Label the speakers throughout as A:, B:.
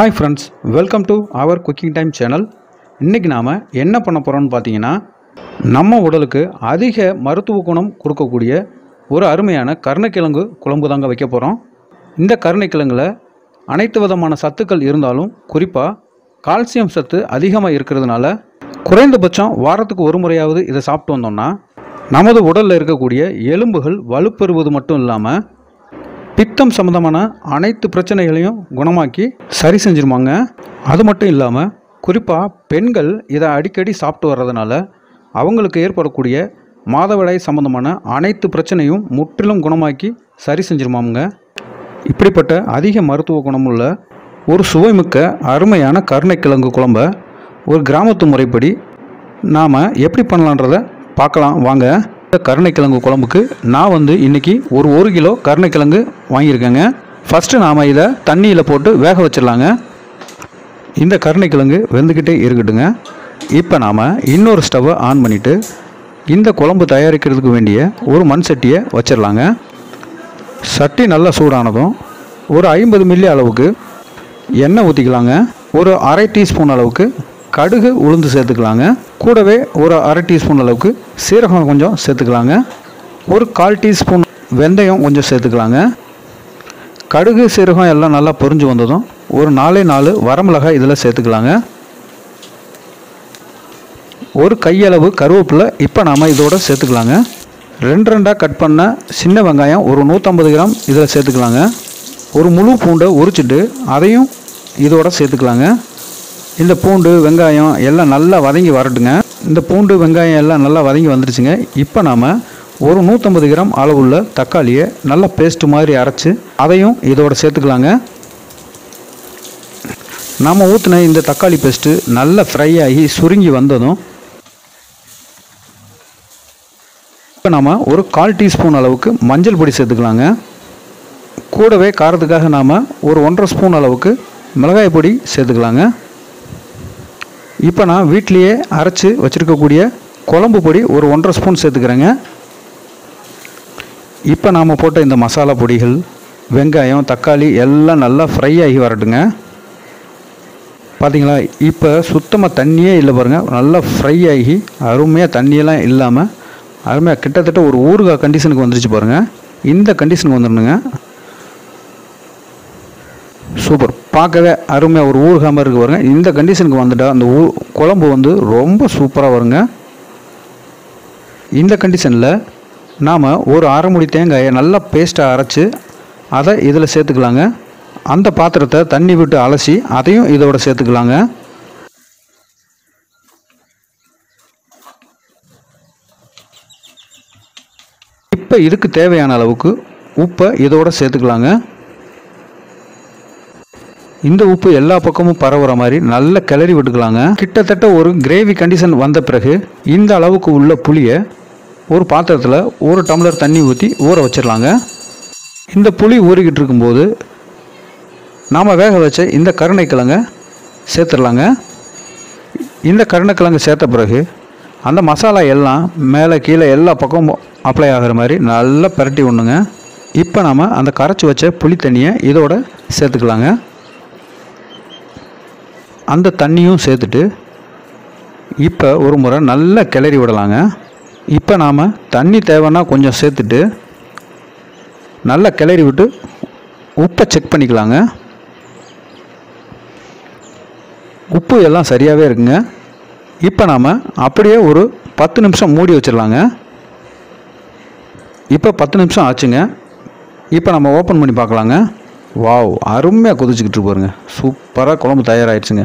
A: Hi friends welcome to our cooking time channel இன்றைக்கி நாம் என்ன பண்ண போகிறோம்னு பார்த்தீங்கன்னா நம்ம உடலுக்கு அதிக மருத்துவ குணம் கொடுக்கக்கூடிய ஒரு அருமையான கருணைக்கிழங்கு குழம்பு தாங்க வைக்க போகிறோம் இந்த கருணைக்கிழங்குல அனைத்து விதமான சத்துக்கள் இருந்தாலும் குறிப்பாக கால்சியம் சத்து அதிகமாக இருக்கிறதுனால குறைந்தபட்சம் வாரத்துக்கு ஒரு முறையாவது இதை சாப்பிட்டு வந்தோம்னா நமது உடலில் இருக்கக்கூடிய எலும்புகள் வலுப்பெறுவது மட்டும் இல்லாமல் பித்தம் சம்மந்தமான அனைத்து பிரச்சனைகளையும் குணமாக்கி சரி செஞ்சிருமாங்க. அது மட்டும் இல்லாமல் குறிப்பாக பெண்கள் இதை அடிக்கடி சாப்பிட்டு வர்றதுனால அவங்களுக்கு ஏற்படக்கூடிய மாதவிடாய் சம்மந்தமான அனைத்து பிரச்சனையும் முற்றிலும் குணமாக்கி சரி செஞ்சிருமாமுங்க. இப்படிப்பட்ட அதிக மருத்துவ குணமுள்ள ஒரு சுவைமிக்க அருமையான கருணைக்கிழங்கு குழம்ப ஒரு கிராமத்து முறைப்படி நாம் எப்படி பண்ணலான்றத பார்க்கலாம். வாங்க. கருணைக்கிழங்கு குழம்புக்கு நான் வந்து இன்றைக்கி ஒரு ஒரு கிலோ கருணைக்கிழங்கு வாங்கியிருக்கேங்க. ஃபஸ்ட்டு நாம் இதை தண்ணியில் போட்டு வேக வச்சிடலாங்க. இந்த கருணைக்கிழங்கு வெந்துக்கிட்டே இருக்கட்டுங்க. இப்போ நாம் இன்னொரு ஸ்டவ்வை ஆன் பண்ணிவிட்டு இந்த குழம்பு தயாரிக்கிறதுக்கு வேண்டிய ஒரு மண் சட்டியை வச்சிடலாங்க. சட்டி நல்லா சூடானதும் ஒரு ஐம்பது மில்லி அளவுக்கு எண்ணெய் ஊற்றிக்கலாங்க ஒரு அரை டீஸ்பூன் அளவுக்கு கடுகு உளுந்து சேர்த்துக்கலாங்க. கூடவே ஒரு அரை டீஸ்பூன் அளவுக்கு சீரகம் கொஞ்சம் சேர்த்துக்கலாங்க. ஒரு கால் டீஸ்பூன் வெந்தயம் கொஞ்சம் சேர்த்துக்கலாங்க. கடுகு சீரகம் எல்லாம் நல்லா பொரிஞ்சு வந்ததும் ஒரு நாலே நாலு வரமிளகாய் இதில் சேர்த்துக்கலாங்க. ஒரு கையளவு கருவேப்பிலை இப்போ நாம் இதோட சேர்த்துக்கலாங்க. ரெண்டு ரெண்டாக கட் பண்ண சின்ன வெங்காயம் ஒரு நூற்றம்பது கிராம் இதில் சேர்த்துக்கலாங்க. ஒரு முழு பூண்டை உரிச்சிட்டு அதையும் இதோட சேர்த்துக்கலாங்க. இந்த பூண்டு வெங்காயம் எல்லாம் நல்லா வதங்கி வரட்டுங்க. இந்த பூண்டு வெங்காயம் எல்லாம் நல்லா வதங்கி வந்துடுச்சுங்க இப்போ நாம் ஒரு நூற்றம்பது கிராம் அளவுள்ள தக்காளியை நல்லா பேஸ்ட் மாதிரி அரைச்சி அதையும் இதோட சேர்த்துக்கலாங்க. நாம் ஊற்றின இந்த தக்காளி பேஸ்ட்டு நல்லா ஃப்ரை ஆகி சுருங்கி வந்ததும் இப்போ நாம் ஒரு கால் டீஸ்பூன் அளவுக்கு மஞ்சள் பொடி சேர்த்துக்கலாங்க. கூடவே காரத்துக்காக நாம் ஒரு ஒன்றரை ஸ்பூன் அளவுக்கு மிளகாய் பொடி சேர்த்துக்கலாங்க. இப்போ நான் வீட்லேயே அரைச்சி வச்சுருக்கக்கூடிய குழம்பு பொடி ஒரு ஒன்றரை ஸ்பூன் சேர்த்துக்கிறேங்க. இப்போ நாம் போட்ட இந்த மசாலா பொடிகள் வெங்காயம் தக்காளி எல்லாம் நல்லா ஃப்ரை ஆகி வரட்டுங்க. பார்த்தீங்களா இப்போ சுத்தமாக தண்ணியே இல்லை பாருங்கள் நல்லா ஃப்ரை ஆகி அருமையாக தண்ணியெல்லாம் இல்லாமல் அருமையாக கிட்டத்தட்ட ஒரு ஊறுகாய் கண்டிஷனுக்கு வந்துருச்சு பாருங்கள் இந்த கண்டிஷனுக்கு வந்துடணுங்க. சூப்பர். பார்க்கவே அருமையாக ஒரு ஊறுகாமல் மாதிரி இருக்கு பாருங்க. இந்த கண்டிஷனுக்கு வந்துட்டால் அந்த ஊ குழம்பு வந்து ரொம்ப சூப்பராக வருங்க. இந்த கண்டிஷனில் நாம் ஒரு அரைமுடி தேங்காயை நல்லா பேஸ்ட்டாக அரைச்சி அதை இதில் சேர்த்துக்கலாங்க. அந்த பாத்திரத்தை தண்ணி விட்டு அலசி அதையும் இதோட சேர்த்துக்கலாங்க. இப்போ இதுக்கு தேவையான அளவுக்கு உப்பை இதோட சேர்த்துக்கலாங்க. இந்த உப்பு எல்லா பக்கமும் பரவுற மாதிரி நல்ல கிளறி விட்டுக்கலாங்க. கிட்டத்தட்ட ஒரு கிரேவி கண்டிஷன் வந்த பிறகு இந்த அளவுக்கு உள்ள புளியை ஒரு பாத்திரத்தில் ஒரு டம்ளர் தண்ணி ஊற்றி ஊற வச்சிடலாங்க. இந்த புளி ஊறிக்கிட்டு இருக்கும்போது நாம் வேக வச்ச இந்த கருணைக்கிழங்க சேர்த்துடலாங்க. இந்த கருணைக்கிழங்கு சேர்த்த பிறகு அந்த மசாலா எல்லாம் மேலே கீழே எல்லா பக்கமும் அப்ளை ஆகிற மாதிரி நல்லா பரட்டி விடணுங்க. இப்போ நாம் அந்த கரைச்சி வச்ச புளி தண்ணியை இதோட சேர்த்துக்கலாங்க. அந்த தண்ணியும் சேர்த்துட்டு இப்போ ஒரு முறை நல்லா கிளறி விடலாங்க. இப்போ நாம் தண்ணி தேவைன்னா கொஞ்சம் சேர்த்துட்டு நல்லா கிளறி விட்டு உப்பை செக் பண்ணிக்கலாங்க. உப்பு எல்லாம் சரியாகவே இருக்குங்க. இப்போ நாம் அப்படியே ஒரு பத்து நிமிஷம் மூடி வச்சிடலாங்க. இப்போ பத்து நிமிஷம் ஆச்சுங்க. இப்போ நம்ம ஓப்பன் பண்ணி பார்க்கலாங்க. வாவ் அருமையாக கொதிச்சுக்கிட்டு பாருங்க. சூப்பராக குழம்பு தயாராகிடுச்சுங்க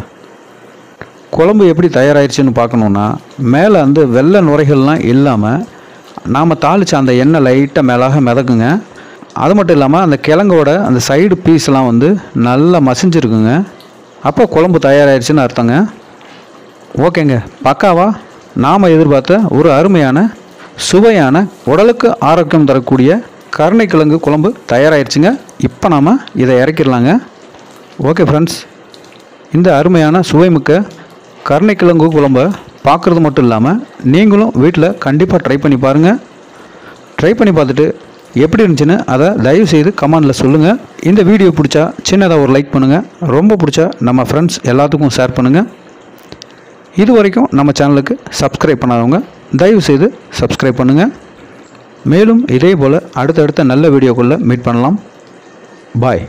A: குழம்பு எப்படி தயாராகிடுச்சின்னு பார்க்கணுன்னா மேலே வந்து வெள்ளை நுரைகள்லாம் இல்லாமல் நாம் தாளித்த அந்த எண்ணெய் லைட்டாக மேலாக மிதக்குங்க. அது மட்டும் இல்லாமல் அந்த கிழங்கோட அந்த சைடு பீஸ்லாம் வந்து நல்லா மசிஞ்சிருக்குங்க. அப்போ குழம்பு தயாராகிடுச்சின்னு அர்த்தங்க. ஓகேங்க. பக்காவா? நாம் எதிர்பார்த்த ஒரு அருமையான சுவையான உடலுக்கு ஆரோக்கியம் தரக்கூடிய கருணைக்கிழங்கு குழம்பு தயாராகிடுச்சுங்க இப்போ நாம் இதை இறக்கிடலாங்க. ஓகே ஃப்ரெண்ட்ஸ் இந்த அருமையான சுவைமிக்க கருணைக்கிழங்கு குழம்ப பார்க்குறது மட்டும் இல்லாமல் நீங்களும் வீட்டில் கண்டிப்பாக ட்ரை பண்ணி பாருங்கள் ட்ரை பண்ணி பார்த்துட்டு எப்படி இருந்துச்சுன்னு அதை தயவு செய்து கமெண்டில் சொல்லுங்கள் இந்த வீடியோ பிடிச்சா சின்னதாக ஒரு லைக் பண்ணுங்கள் ரொம்ப பிடிச்சா நம்ம ஃப்ரெண்ட்ஸ் எல்லாத்துக்கும் ஷேர் பண்ணுங்கள் இது வரைக்கும் நம்ம சேனலுக்கு சப்ஸ்கிரைப் பண்ணாதவங்க தயவு செய்து சப்ஸ்கிரைப் பண்ணுங்கள் மேலும் இதே போல் அடுத்தடுத்த நல்ல வீடியோக்குள்ளே மீட் பண்ணலாம். பாய்